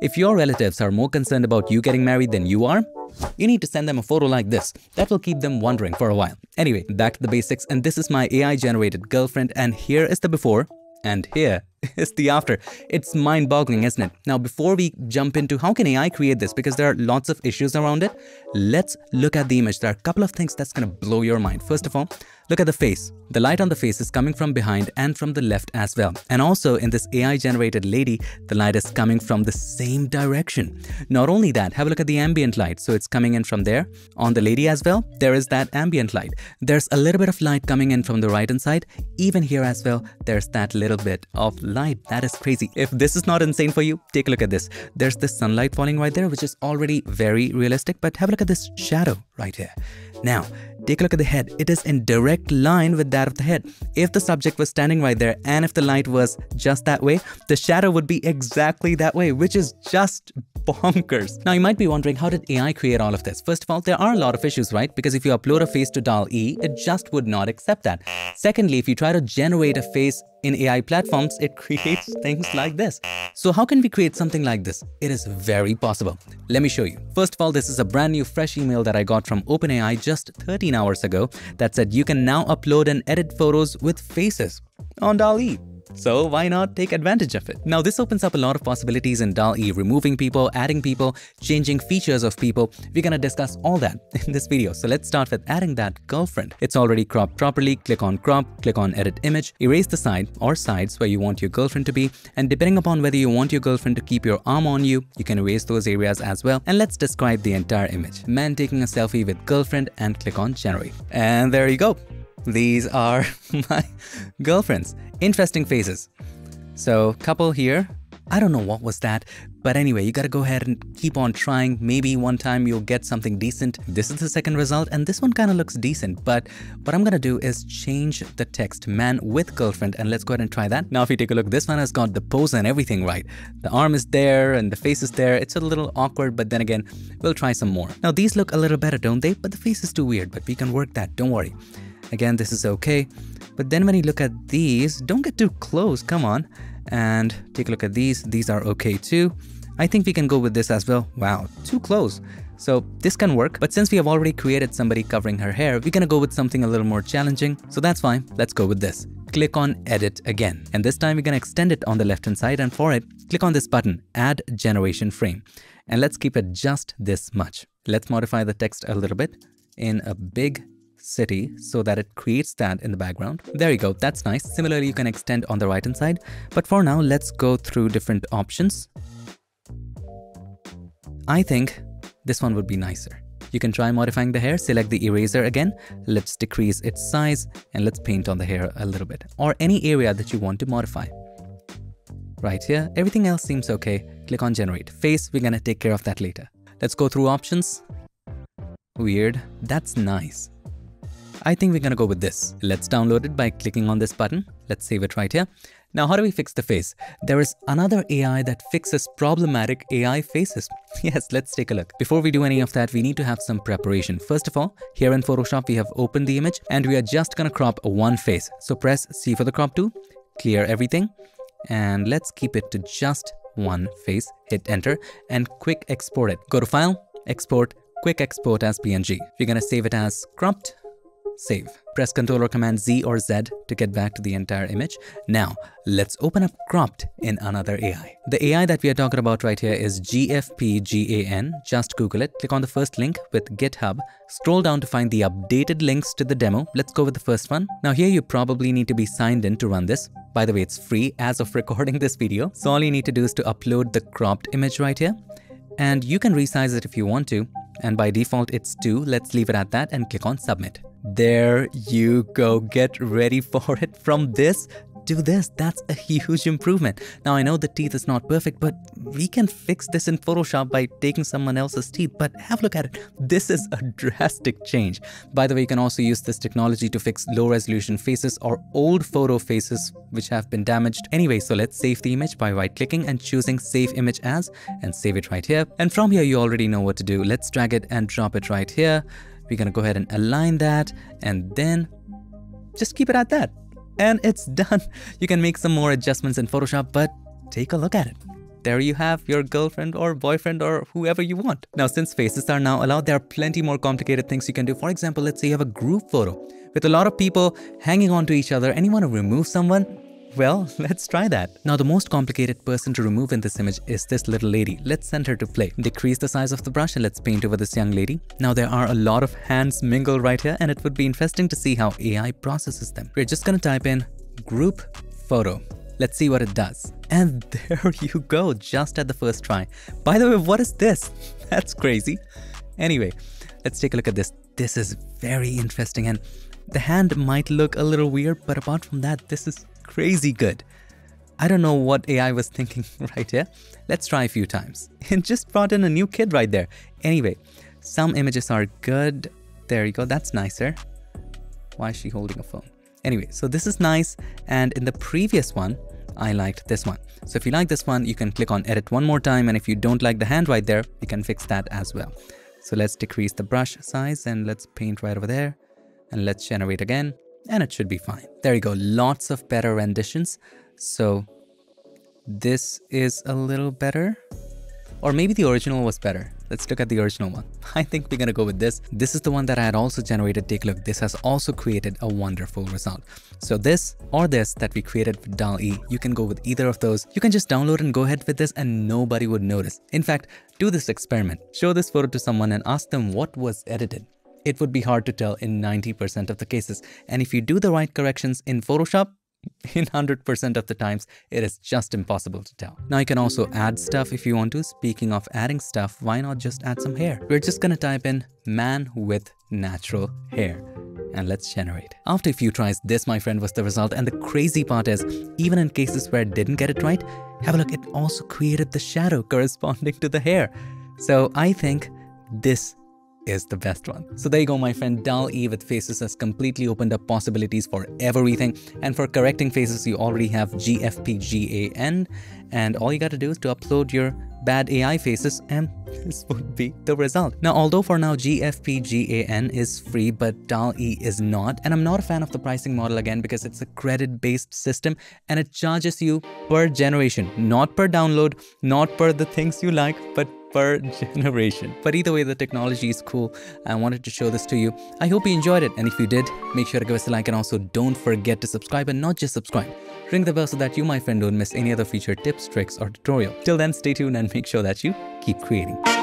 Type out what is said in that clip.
If your relatives are more concerned about you getting married than you are, you need to send them a photo like this. That will keep them wondering for a while. Anyway, back to the basics and this is my AI generated girlfriend and here is the before and here is the after. It's mind-boggling, isn't it? Now, before we jump into how can AI create this, because there are lots of issues around it, let's look at the image. There are a couple of things that's gonna blow your mind. First of all, look at the face. The light on the face is coming from behind and from the left as well. And also in this AI generated lady, the light is coming from the same direction. Not only that, have a look at the ambient light. So it's coming in from there. On the lady as well, there is that ambient light. There's a little bit of light coming in from the right hand side. Even here as well, there's that little bit of light. That is crazy. If this is not insane for you, take a look at this. There's the sunlight falling right there, which is already very realistic, but have a look at this shadow right here. Now, take a look at the head. It is in direct line with that of the head. If the subject was standing right there and if the light was just that way, the shadow would be exactly that way, which is just bonkers. Now you might be wondering, how did AI create all of this? First of all, there are a lot of issues, right? Because if you upload a face to DALL-E, it just would not accept that. Secondly, if you try to generate a face in AI platforms, it creates things like this. So how can we create something like this? It is very possible. Let me show you. First of all, this is a brand new fresh email that I got from OpenAI just 13 hours ago that said you can now upload and edit photos with faces on DALL-E. So why not take advantage of it? Now this opens up a lot of possibilities in DALL-E, removing people, adding people, changing features of people. We're gonna discuss all that in this video. So let's start with adding that girlfriend. It's already cropped properly. Click on crop, click on edit image, erase the side or sides where you want your girlfriend to be. And depending upon whether you want your girlfriend to keep your arm on you, you can erase those areas as well. And let's describe the entire image. Man taking a selfie with girlfriend and click on generate. And there you go. These are my girlfriends. Interesting faces. So couple here. I don't know what was that, but anyway, you gotta go ahead and keep on trying. Maybe one time you'll get something decent. This is the second result and this one kind of looks decent, but what I'm gonna do is change the text man with girlfriend and let's go ahead and try that. Now, if you take a look, this one has got the pose and everything right. The arm is there and the face is there. It's a little awkward, but then again, we'll try some more. Now, these look a little better, don't they? But the face is too weird, but we can work that, don't worry. Again, this is okay. But then when you look at these, don't get too close, come on. And take a look at these, these are okay too. I think we can go with this as well. Wow, too close. So this can work, but since we have already created somebody covering her hair, we're gonna go with something a little more challenging. So that's fine, let's go with this. Click on edit again. And this time we're gonna extend it on the left hand side and for it, click on this button, add generation frame. And let's keep it just this much. Let's modify the text a little bit in a big city so that it creates that in the background. There you go, that's nice. Similarly, you can extend on the right hand side. But for now, let's go through different options. I think this one would be nicer. You can try modifying the hair, select the eraser again, let's decrease its size and let's paint on the hair a little bit or any area that you want to modify. Right here, everything else seems okay. Click on generate. Face, we're gonna take care of that later. Let's go through options. Weird, that's nice. I think we're gonna go with this. Let's download it by clicking on this button. Let's save it right here. Now, how do we fix the face? There is another AI that fixes problematic AI faces. Yes, let's take a look. Before we do any of that, we need to have some preparation. First of all, here in Photoshop, we have opened the image and we are just gonna crop one face. So press C for the crop tool, clear everything, and let's keep it to just one face. Hit enter and quick export it. Go to file, export, quick export as PNG. We're gonna save it as cropped save. Press Ctrl or Command Z or Z to get back to the entire image. Now, let's open up Cropped in another AI. The AI that we are talking about right here is GFPGAN. Just Google it. Click on the first link with GitHub. Scroll down to find the updated links to the demo. Let's go with the first one. Now here you probably need to be signed in to run this. By the way, it's free as of recording this video. So all you need to do is to upload the cropped image right here. And you can resize it if you want to. And by default, it's 2. Let's leave it at that and click on submit. There you go. Get ready for it. From this do this. That's a huge improvement. Now, I know the teeth is not perfect, but we can fix this in Photoshop by taking someone else's teeth. But have a look at it. This is a drastic change. By the way, you can also use this technology to fix low resolution faces or old photo faces which have been damaged. Anyway, so let's save the image by right clicking and choosing save image as and save it right here. And from here, you already know what to do. Let's drag it and drop it right here. We're gonna go ahead and align that and then just keep it at that. And it's done. You can make some more adjustments in Photoshop, but take a look at it. there you have your girlfriend or boyfriend or whoever you want. Now, since faces are now allowed, there are plenty more complicated things you can do. For example, let's say you have a group photo with a lot of people hanging on to each other and you want to remove someone. Well, let's try that. Now, the most complicated person to remove in this image is this little lady. Let's send her to play. Decrease the size of the brush and let's paint over this young lady. Now, there are a lot of hands mingled right here and it would be interesting to see how AI processes them. We're just gonna type in group photo. Let's see what it does. And there you go, just at the first try. By the way, what is this? That's crazy. Anyway, let's take a look at this. This is very interesting and the hand might look a little weird, but apart from that, this is crazy good. I don't know what AI was thinking right here. Let's try a few times. It just brought in a new kid right there. Anyway, some images are good. There you go, that's nicer. Why is she holding a phone? Anyway, so this is nice. And in the previous one, I liked this one. So if you like this one, you can click on edit one more time. And if you don't like the hand right there, you can fix that as well. So let's decrease the brush size and let's paint right over there. And let's generate again and it should be fine. There you go, lots of better renditions. So this is a little better. Or maybe the original was better. Let's look at the original one. I think we're gonna go with this. This is the one that I had also generated. Take a look. This has also created a wonderful result. So this or this that we created with DALL-E, you can go with either of those. You can just download and go ahead with this and nobody would notice. In fact, do this experiment. Show this photo to someone and ask them what was edited it would be hard to tell in 90% of the cases. And if you do the right corrections in Photoshop, in 100% of the times, it is just impossible to tell. Now you can also add stuff if you want to. Speaking of adding stuff, why not just add some hair? We're just gonna type in man with natural hair and let's generate. After a few tries, this my friend was the result and the crazy part is, even in cases where it didn't get it right, have a look, it also created the shadow corresponding to the hair. So I think this is the best one. So there you go, my friend. Dal E with faces has completely opened up possibilities for everything. And for correcting faces, you already have GFPGAN. And all you got to do is to upload your bad AI faces and this would be the result. Now, although for now GFPGAN is free, but DALL-E is not, and I'm not a fan of the pricing model again because it's a credit-based system and it charges you per generation, not per download, not per the things you like, but per generation. But either way, the technology is cool. I wanted to show this to you. I hope you enjoyed it. And if you did, make sure to give us a like and also don't forget to subscribe and not just subscribe. Ring the bell so that you, my friend, don't miss any other feature tips, tricks, or tutorial. Till then, stay tuned and make sure that you keep creating.